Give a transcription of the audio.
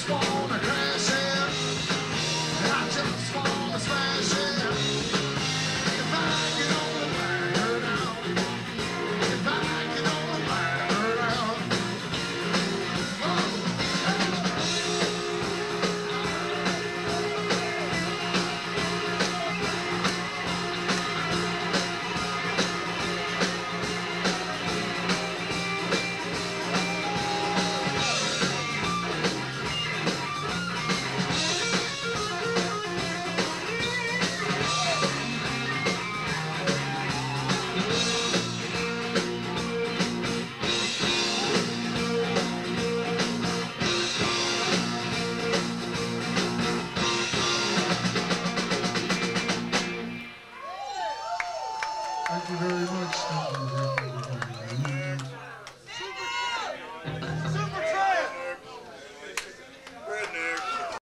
swallow. You